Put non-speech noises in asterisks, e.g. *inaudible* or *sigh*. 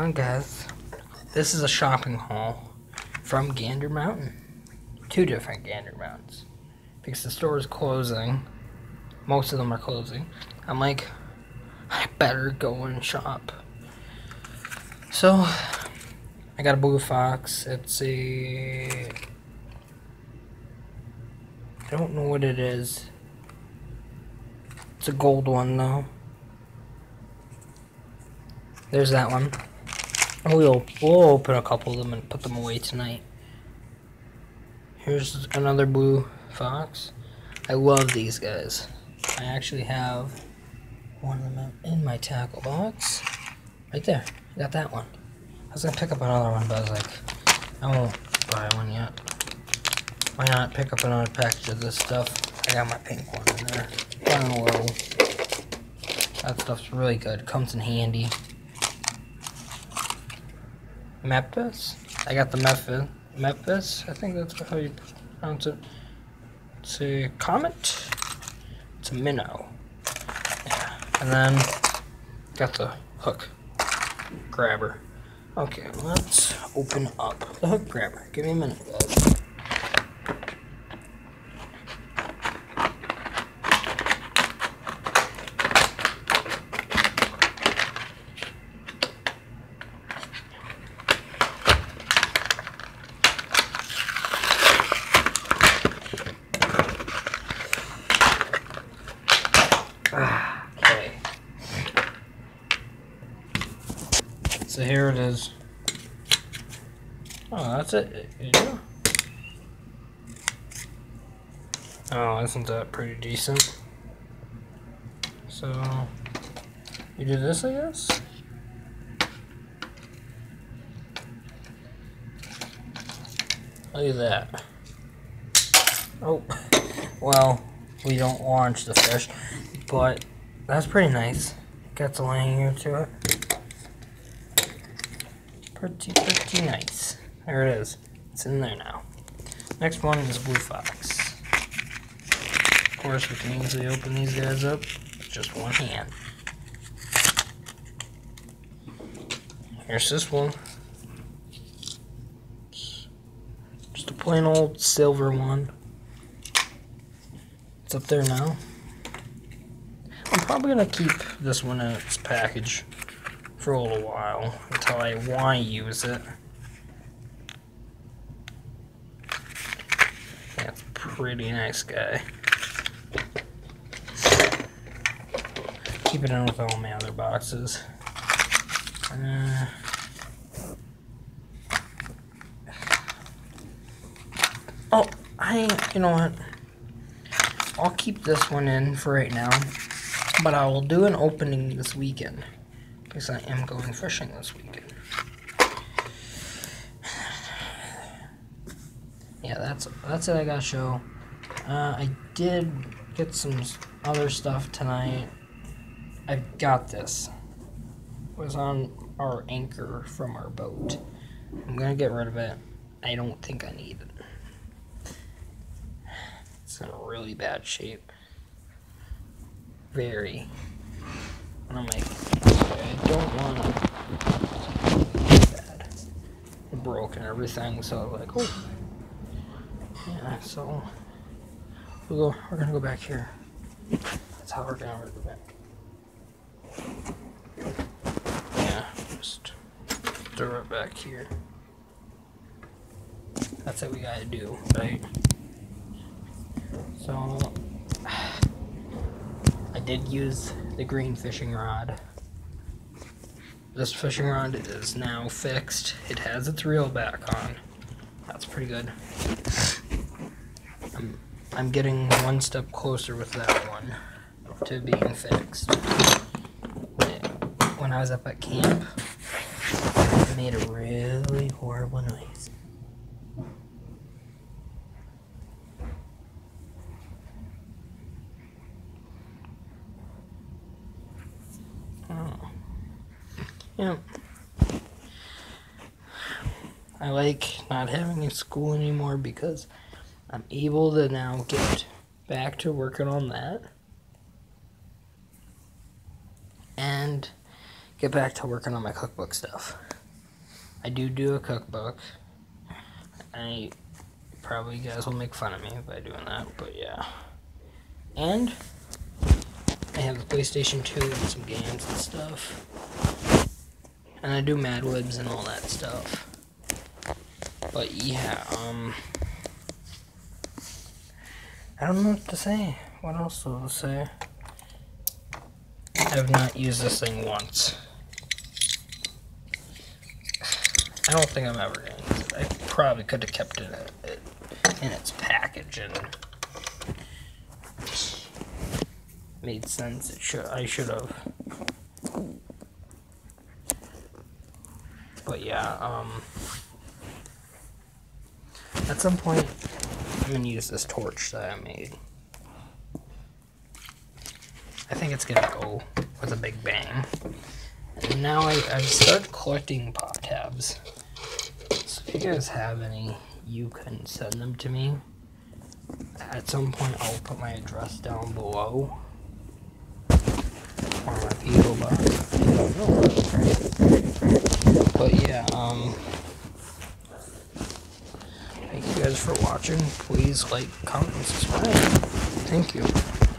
on guys. This is a shopping haul from gander mountain. Two different gander mountains. Because the store is closing. Most of them are closing. I'm like i better go and shop. So i got a blue fox. It's a i don't know what it is. It's a gold one though. There's that one Oh, we'll, we'll open a couple of them and put them away tonight. Here's another blue fox. I love these guys. I actually have one of them in my tackle box. Right there. I got that one. I was going to pick up another one, but I was like, I won't buy one yet. Why not pick up another package of this stuff? I got my pink one in there. That stuff's really good. Comes in handy. Memphis. I got the Memphis. Memphis. I think that's how you pronounce it. It's a comet. It's a minnow. Yeah. And then got the hook grabber. Okay, let's open up the hook grabber. Give me a minute, guys. Okay. So here it is. Oh, that's it. Yeah. Oh, isn't that pretty decent? So, you do this, I guess? Look at that. Oh, well, we don't launch the fish, but that's pretty nice. Got the lanyard to it. Pretty, pretty nice. There it is. It's in there now. Next one is Blue Fox. Of course, we can easily open these guys up with just one hand. Here's this one. Just a plain old silver one. It's up there now. I'm probably gonna keep this one in its package for a little while until I want to use it. That's pretty nice guy. Keep it in with all my other boxes. Uh, oh, I, you know what? I'll keep this one in for right now, but I will do an opening this weekend because I am going fishing this weekend. Yeah, that's that's it. I gotta show. Uh, I did get some other stuff tonight. I've got this. It was on our anchor from our boat. I'm gonna get rid of it. I don't think I need it. It's in really bad shape. Very. And I'm like, I don't want bad. It broke and everything, so like, oh. Yeah, so we'll go, we're gonna go back here. That's how we're gonna go back. Yeah, just throw it back here. That's what we gotta do, right? So *sighs* I did use the green fishing rod. This fishing rod is now fixed. It has its reel back on. That's pretty good. I'm, I'm getting one step closer with that one to being fixed. When I was up at camp, it made a really horrible noise. Oh. Yeah. I like not having a school anymore because I'm able to now get back to working on that and get back to working on my cookbook stuff. I do do a cookbook. I probably you guys will make fun of me by doing that, but yeah. And I have the PlayStation 2 and some games and stuff. And I do Mad Libs and all that stuff. But yeah, um I don't know what to say. What else to say? I have not used this thing once. I don't think I'm ever going to use it. I probably could have kept it in its package and made sense. It should I should have. But yeah, um at some point I'm gonna use this torch that I made. I think it's gonna go with a big bang. And now I, I've started collecting pop tabs. So if you guys have any, you can send them to me. At some point, I'll put my address down below. Or my PO box. But yeah, um, Please like, comment, and subscribe. Thank you.